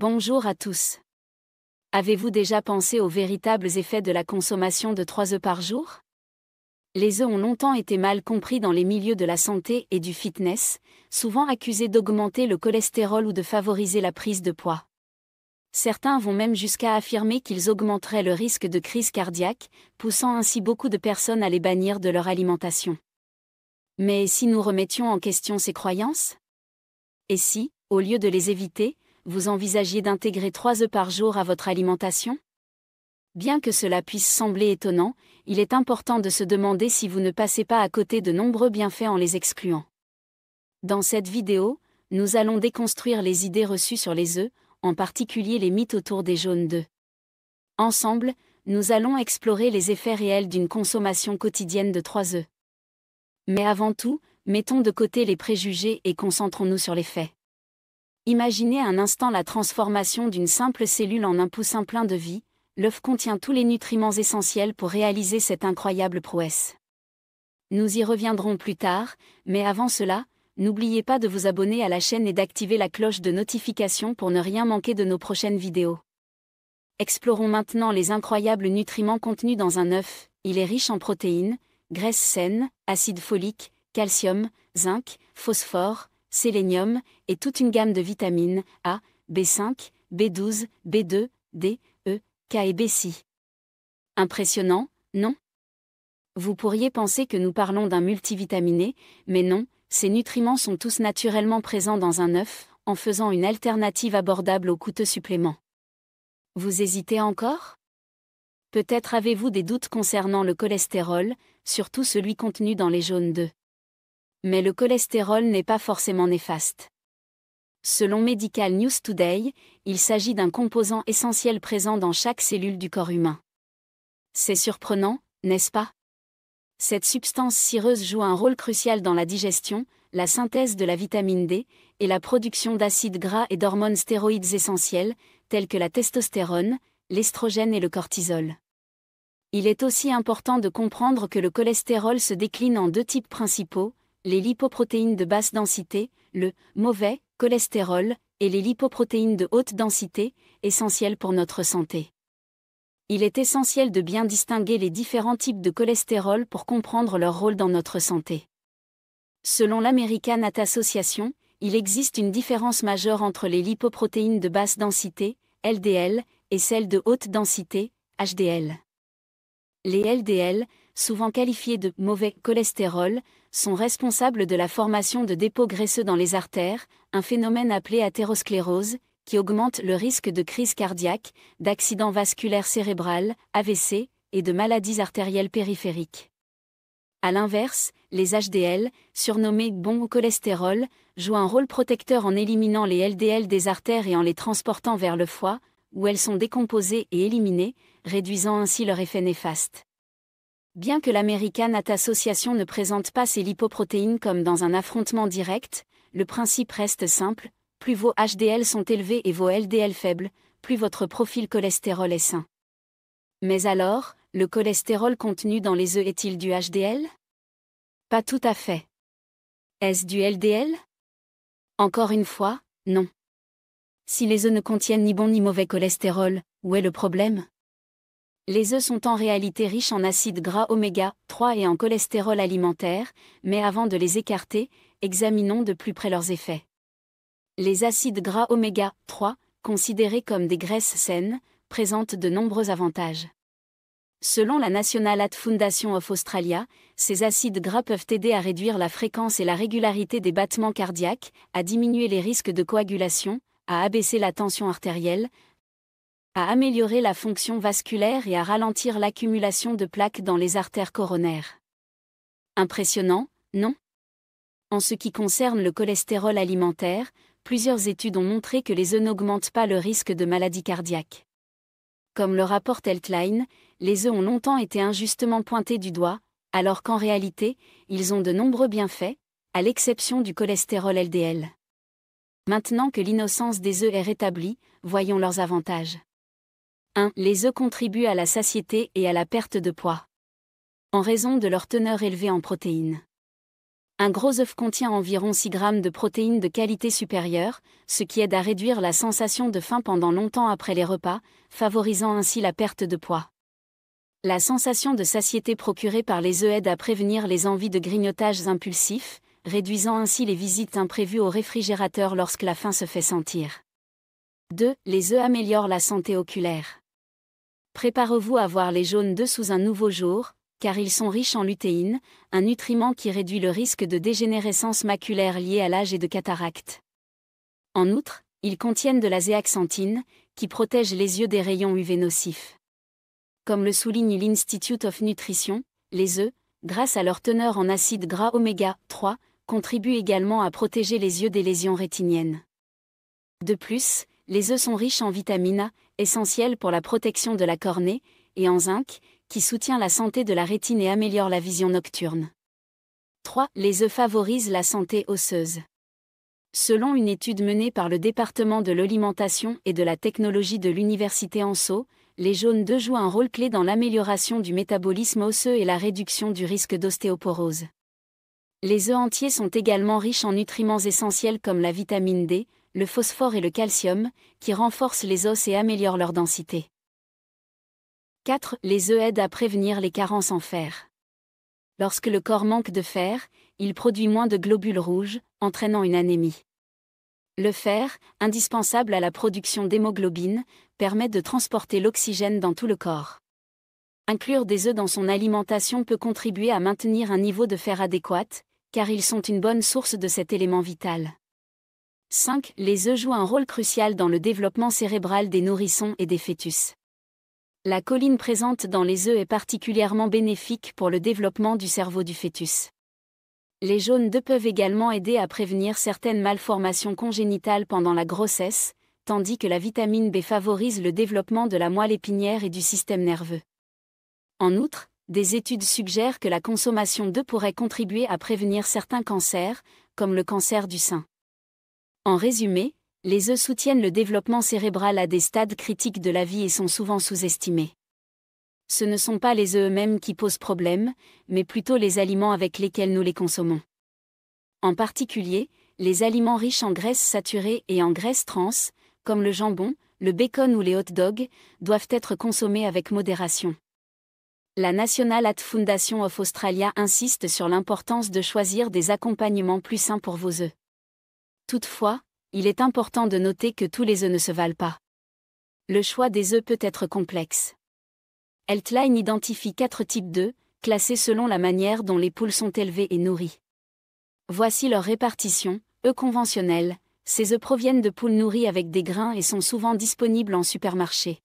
Bonjour à tous. Avez-vous déjà pensé aux véritables effets de la consommation de 3 œufs par jour? Les œufs ont longtemps été mal compris dans les milieux de la santé et du fitness, souvent accusés d'augmenter le cholestérol ou de favoriser la prise de poids. Certains vont même jusqu'à affirmer qu'ils augmenteraient le risque de crise cardiaque, poussant ainsi beaucoup de personnes à les bannir de leur alimentation. Mais si nous remettions en question ces croyances? Et si, au lieu de les éviter, vous envisagiez d'intégrer 3 œufs par jour à votre alimentation? Bien que cela puisse sembler étonnant, il est important de se demander si vous ne passez pas à côté de nombreux bienfaits en les excluant. Dans cette vidéo, nous allons déconstruire les idées reçues sur les œufs, en particulier les mythes autour des jaunes d'œufs. Ensemble, nous allons explorer les effets réels d'une consommation quotidienne de 3 œufs. Mais avant tout, mettons de côté les préjugés et concentrons-nous sur les faits. Imaginez un instant la transformation d'une simple cellule en un poussin plein de vie, l'œuf contient tous les nutriments essentiels pour réaliser cette incroyable prouesse. Nous y reviendrons plus tard, mais avant cela, n'oubliez pas de vous abonner à la chaîne et d'activer la cloche de notification pour ne rien manquer de nos prochaines vidéos. Explorons maintenant les incroyables nutriments contenus dans un œuf. Il est riche en protéines, graisses saines, acide folique, calcium, zinc, phosphore, sélénium, et toute une gamme de vitamines A, B5, B12, B2, D, E, K et B6. Impressionnant, non? Vous pourriez penser que nous parlons d'un multivitaminé, mais non, ces nutriments sont tous naturellement présents dans un œuf, en faisant une alternative abordable aux coûteux suppléments. Vous hésitez encore? Peut-être avez-vous des doutes concernant le cholestérol, surtout celui contenu dans les jaunes d'œufs. Mais le cholestérol n'est pas forcément néfaste. Selon Medical News Today, il s'agit d'un composant essentiel présent dans chaque cellule du corps humain. C'est surprenant, n'est-ce pas? Cette substance cireuse joue un rôle crucial dans la digestion, la synthèse de la vitamine D, et la production d'acides gras et d'hormones stéroïdes essentiels, tels que la testostérone, l'estrogène et le cortisol. Il est aussi important de comprendre que le cholestérol se décline en deux types principaux, les lipoprotéines de basse densité, le mauvais cholestérol, et les lipoprotéines de haute densité, essentielles pour notre santé. Il est essentiel de bien distinguer les différents types de cholestérol pour comprendre leur rôle dans notre santé. Selon l'American Heart Association, il existe une différence majeure entre les lipoprotéines de basse densité, LDL, et celles de haute densité, HDL. Les LDL, souvent qualifiés de mauvais cholestérol, sont responsables de la formation de dépôts graisseux dans les artères, un phénomène appelé athérosclérose, qui augmente le risque de crise cardiaque, d'accident vasculaire cérébral, AVC, et de maladies artérielles périphériques. A l'inverse, les HDL, surnommés bons cholestérol, jouent un rôle protecteur en éliminant les LDL des artères et en les transportant vers le foie, où elles sont décomposées et éliminées, réduisant ainsi leur effet néfaste. Bien que l'American Heart Association ne présente pas ces lipoprotéines comme dans un affrontement direct, le principe reste simple, plus vos HDL sont élevés et vos LDL faibles, plus votre profil cholestérol est sain. Mais alors, le cholestérol contenu dans les œufs est-il du HDL Pas tout à fait. Est-ce du LDL Encore une fois, non. Si les œufs ne contiennent ni bon ni mauvais cholestérol, où est le problème? Les œufs sont en réalité riches en acides gras oméga 3 et en cholestérol alimentaire, mais avant de les écarter, examinons de plus près leurs effets. Les acides gras oméga 3, considérés comme des graisses saines, présentent de nombreux avantages. Selon la National Heart Foundation of Australia, ces acides gras peuvent aider à réduire la fréquence et la régularité des battements cardiaques, à diminuer les risques de coagulation, à abaisser la tension artérielle, à améliorer la fonction vasculaire et à ralentir l'accumulation de plaques dans les artères coronaires. Impressionnant, non? En ce qui concerne le cholestérol alimentaire, plusieurs études ont montré que les œufs n'augmentent pas le risque de maladie cardiaque. Comme le rapporte Healthline, les œufs ont longtemps été injustement pointés du doigt, alors qu'en réalité, ils ont de nombreux bienfaits, à l'exception du cholestérol LDL. Maintenant que l'innocence des œufs est rétablie, voyons leurs avantages. 1. Les œufs contribuent à la satiété et à la perte de poids. En raison de leur teneur élevée en protéines. Un gros œuf contient environ 6 grammes de protéines de qualité supérieure, ce qui aide à réduire la sensation de faim pendant longtemps après les repas, favorisant ainsi la perte de poids. La sensation de satiété procurée par les œufs aide à prévenir les envies de grignotages impulsifs, réduisant ainsi les visites imprévues au réfrigérateur lorsque la faim se fait sentir. 2. Les œufs améliorent la santé oculaire. Préparez-vous à voir les jaunes d'œufs sous un nouveau jour, car ils sont riches en lutéine, un nutriment qui réduit le risque de dégénérescence maculaire liée à l'âge et de cataracte. En outre, ils contiennent de la zéaxanthine, qui protège les yeux des rayons UV nocifs. Comme le souligne l'Institute of Nutrition, les œufs, grâce à leur teneur en acide gras oméga 3, contribuent également à protéger les yeux des lésions rétiniennes. De plus, les œufs sont riches en vitamine A, essentielle pour la protection de la cornée, et en zinc, qui soutient la santé de la rétine et améliore la vision nocturne. 3. Les œufs favorisent la santé osseuse. Selon une étude menée par le département de l'alimentation et de la technologie de l'université Anso, les jaunes d'œufs jouent un rôle clé dans l'amélioration du métabolisme osseux et la réduction du risque d'ostéoporose. Les œufs entiers sont également riches en nutriments essentiels comme la vitamine D, le phosphore et le calcium, qui renforcent les os et améliorent leur densité. 4. Les œufs aident à prévenir les carences en fer. Lorsque le corps manque de fer, il produit moins de globules rouges, entraînant une anémie. Le fer, indispensable à la production d'hémoglobine, permet de transporter l'oxygène dans tout le corps. Inclure des œufs dans son alimentation peut contribuer à maintenir un niveau de fer adéquat, car ils sont une bonne source de cet élément vital. 5. Les œufs jouent un rôle crucial dans le développement cérébral des nourrissons et des fœtus. La colline présente dans les œufs est particulièrement bénéfique pour le développement du cerveau du fœtus. Les jaunes d'œufs peuvent également aider à prévenir certaines malformations congénitales pendant la grossesse, tandis que la vitamine B favorise le développement de la moelle épinière et du système nerveux. En outre, des études suggèrent que la consommation d'œufs pourrait contribuer à prévenir certains cancers, comme le cancer du sein. En résumé, les œufs soutiennent le développement cérébral à des stades critiques de la vie et sont souvent sous-estimés. Ce ne sont pas les œufs eux-mêmes qui posent problème, mais plutôt les aliments avec lesquels nous les consommons. En particulier, les aliments riches en graisses saturées et en graisses trans, comme le jambon, le bacon ou les hot dogs, doivent être consommés avec modération. La National Hat Foundation of Australia insiste sur l'importance de choisir des accompagnements plus sains pour vos œufs. Toutefois, il est important de noter que tous les œufs ne se valent pas. Le choix des œufs peut être complexe. Eltline identifie quatre types d'œufs, classés selon la manière dont les poules sont élevées et nourries. Voici leur répartition, œufs conventionnels, ces œufs proviennent de poules nourries avec des grains et sont souvent disponibles en supermarché.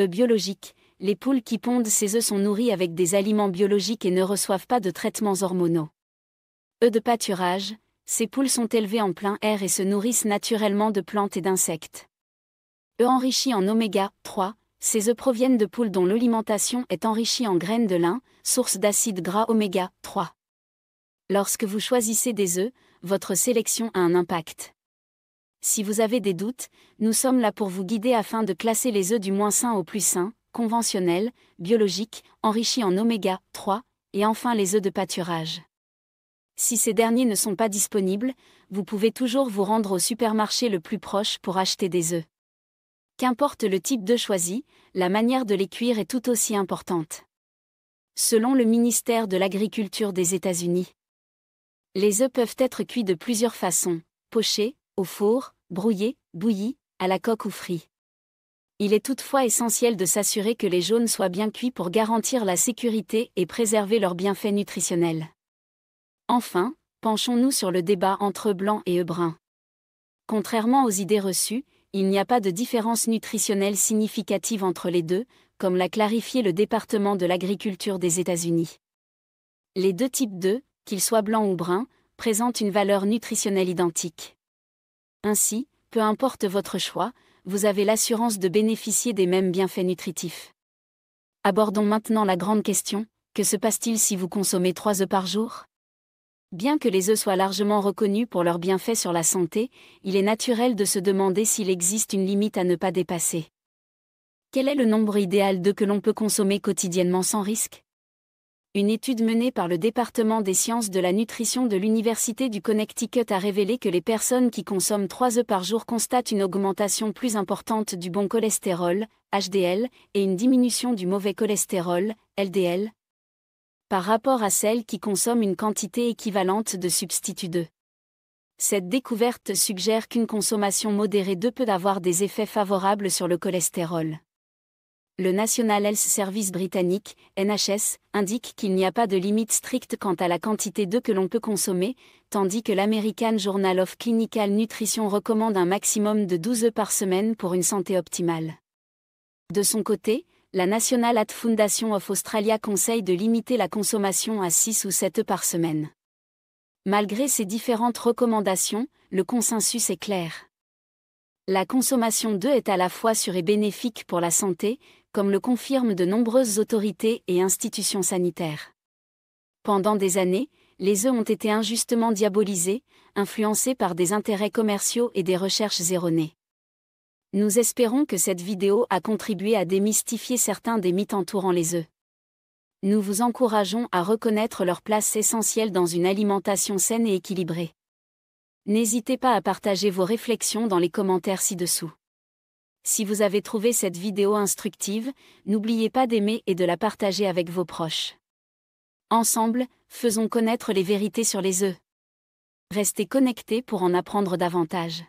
œufs biologiques, les poules qui pondent ces œufs sont nourries avec des aliments biologiques et ne reçoivent pas de traitements hormonaux. œufs de pâturage, ces poules sont élevées en plein air et se nourrissent naturellement de plantes et d'insectes. Eux enrichis en oméga 3, ces œufs proviennent de poules dont l'alimentation est enrichie en graines de lin, source d'acide gras oméga 3. Lorsque vous choisissez des œufs, votre sélection a un impact. Si vous avez des doutes, nous sommes là pour vous guider afin de classer les œufs du moins sain au plus sain, conventionnels, biologiques, enrichis en oméga 3, et enfin les œufs de pâturage. Si ces derniers ne sont pas disponibles, vous pouvez toujours vous rendre au supermarché le plus proche pour acheter des œufs. Qu'importe le type d'œuf choisi, la manière de les cuire est tout aussi importante. Selon le ministère de l'Agriculture des États-Unis, les œufs peuvent être cuits de plusieurs façons, pochés, au four, brouillés, bouillis, à la coque ou frits. Il est toutefois essentiel de s'assurer que les jaunes soient bien cuits pour garantir la sécurité et préserver leurs bienfaits nutritionnels. Enfin, penchons-nous sur le débat entre blanc et œufs bruns. Contrairement aux idées reçues, il n'y a pas de différence nutritionnelle significative entre les deux, comme l'a clarifié le département de l'agriculture des États-Unis. Les deux types d'œufs, qu'ils soient blancs ou bruns, présentent une valeur nutritionnelle identique. Ainsi, peu importe votre choix, vous avez l'assurance de bénéficier des mêmes bienfaits nutritifs. Abordons maintenant la grande question, que se passe-t-il si vous consommez 3 œufs par jour? Bien que les œufs soient largement reconnus pour leurs bienfaits sur la santé, il est naturel de se demander s'il existe une limite à ne pas dépasser. Quel est le nombre idéal d'œufs que l'on peut consommer quotidiennement sans risque? Une étude menée par le département des sciences de la nutrition de l'Université du Connecticut a révélé que les personnes qui consomment 3 œufs par jour constatent une augmentation plus importante du bon cholestérol, HDL, et une diminution du mauvais cholestérol, LDL, par rapport à celles qui consomment une quantité équivalente de substituts d'œufs. Cette découverte suggère qu'une consommation modérée d'œufs peut avoir des effets favorables sur le cholestérol le National Health Service britannique, NHS, indique qu'il n'y a pas de limite stricte quant à la quantité d'œufs que l'on peut consommer, tandis que l'American Journal of Clinical Nutrition recommande un maximum de 12 œufs par semaine pour une santé optimale. De son côté, la National Health Foundation of Australia conseille de limiter la consommation à 6 ou 7 œufs par semaine. Malgré ces différentes recommandations, le consensus est clair. La consommation d'œufs est à la fois sûre et bénéfique pour la santé, comme le confirment de nombreuses autorités et institutions sanitaires. Pendant des années, les œufs ont été injustement diabolisés, influencés par des intérêts commerciaux et des recherches erronées. Nous espérons que cette vidéo a contribué à démystifier certains des mythes entourant les œufs. Nous vous encourageons à reconnaître leur place essentielle dans une alimentation saine et équilibrée. N'hésitez pas à partager vos réflexions dans les commentaires ci-dessous. Si vous avez trouvé cette vidéo instructive, n'oubliez pas d'aimer et de la partager avec vos proches. Ensemble, faisons connaître les vérités sur les œufs. Restez connectés pour en apprendre davantage.